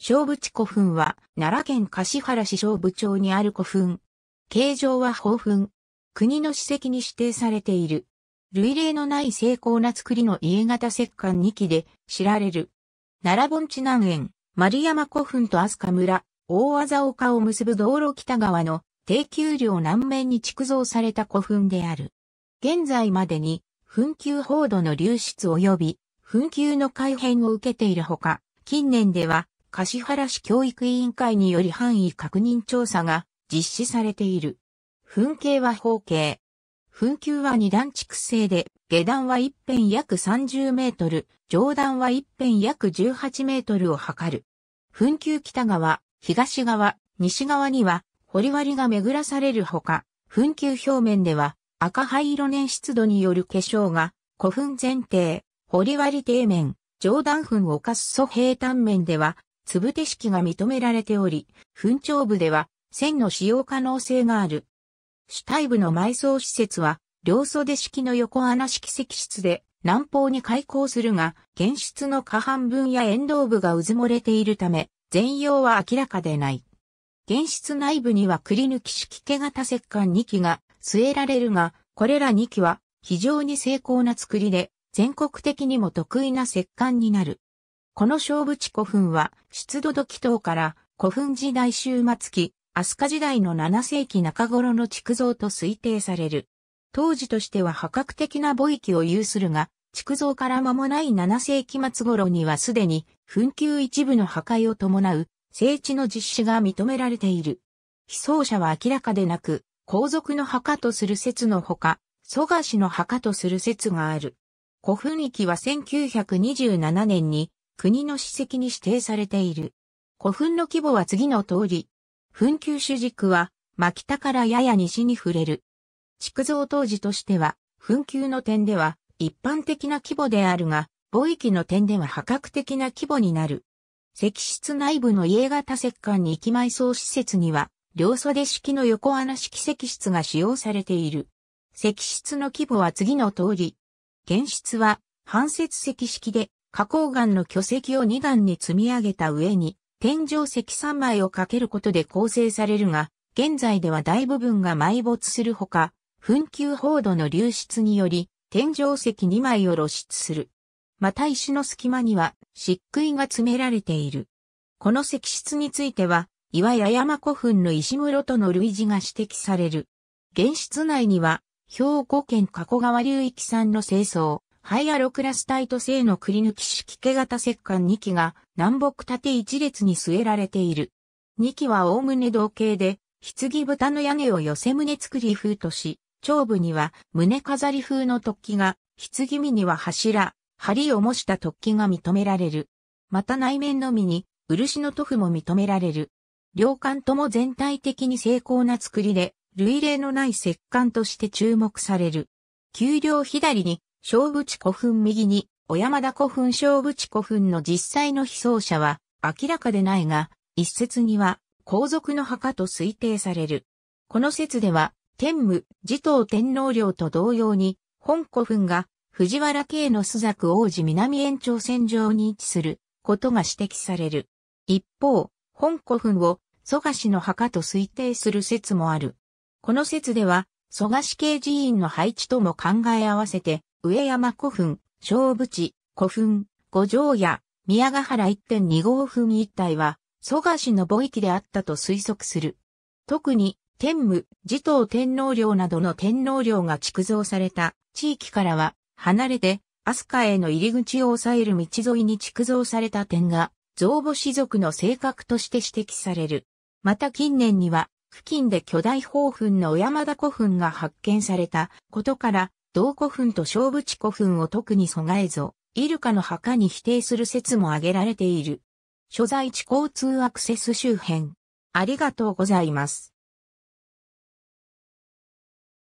小淵古墳は奈良県橿原市小部町にある古墳。形状は宝墳。国の史跡に指定されている。類例のない精巧な作りの家型石棺2基で知られる。奈良盆地南園、丸山古墳と飛鳥村、大技岡を結ぶ道路北側の低級量南面に築造された古墳である。現在までに、墳丘報道の流出及び、墳丘の改変を受けているほか、近年では、橿原市教育委員会により範囲確認調査が実施されている。墳形は方形。墳丘は二段築成で、下段は一辺約30メートル、上段は一辺約18メートルを測る。墳丘北側、東側、西側には、掘割が巡らされるほか、墳丘表面では、赤灰色粘湿度による化粧が、古墳前提、掘割底面、上段墳をかす素平坦面では、つぶて式が認められており、墳頂部では線の使用可能性がある。主体部の埋葬施設は、両袖式の横穴式石室で南方に開口するが、原室の下半分や沿道部が渦漏れているため、全容は明らかでない。原室内部にはくり抜き式毛型石棺2基が据えられるが、これら2基は非常に精巧な作りで、全国的にも得意な石棺になる。この小淵古墳は、出土土器等から古墳時代終末期、飛鳥時代の7世紀中頃の築造と推定される。当時としては破格的な墓域を有するが、築造から間もない7世紀末頃にはすでに墳丘一部の破壊を伴う聖地の実施が認められている。被葬者は明らかでなく、皇族の墓とする説のほか、蘇我氏の墓とする説がある。古墳域は1927年に国の史跡に指定されている。古墳の規模は次の通り。墳丘主軸は、牧田からやや西に触れる。築造当時としては、墳丘の点では一般的な規模であるが、墓域の点では破格的な規模になる。石室内部の家型石棺に行き埋葬施設には、両袖式の横穴式石室が使用されている。石室の規模は次の通り。原室は、半接石式で、花崗岩の巨石を2段に積み上げた上に、天井石3枚をかけることで構成されるが、現在では大部分が埋没するほか、紛糾報土の流出により、天井石2枚を露出する。また石の隙間には、漆喰が詰められている。この石室については、岩屋山古墳の石室との類似が指摘される。原室内には、兵庫県加古川流域産の清掃、ハイアロクラスタイト製のくり抜き式毛型石棺2基が南北縦一列に据えられている。2基は概ね同型で、棺蓋の屋根を寄せ胸作り風とし、頂部には胸飾り風の突起が、棺身には柱、梁を模した突起が認められる。また内面のみに、漆の塗布も認められる。両館とも全体的に精巧な作りで、類例のない石棺として注目される。丘陵左に小淵古墳右に、小山田古墳小淵古墳の実際の被葬者は明らかでないが、一説には皇族の墓と推定される。この説では、天武、持統天皇陵と同様に、本古墳が藤原系の朱雀王子南延長線上に位置することが指摘される。一方、本古墳を蘇我氏の墓と推定する説もある。この説では、蘇我氏系寺院の配置とも考え合わせて、上山古墳、小淵、古墳、五条屋、宮ヶ原1.2号墳一帯は、蘇我氏の墓域であったと推測する。特に、天武、持統天皇陵などの天皇陵が築造された地域からは、離れて、飛鳥への入り口を抑える道沿いに築造された点が、造母氏族の性格として指摘される。また近年には、付近で巨大宝墳の小山田古墳が発見されたことから、同古墳と小淵古墳を特に備えぞ、イルカの墓に否定する説も挙げられている。所在地交通アクセス周辺。ありがとうございます。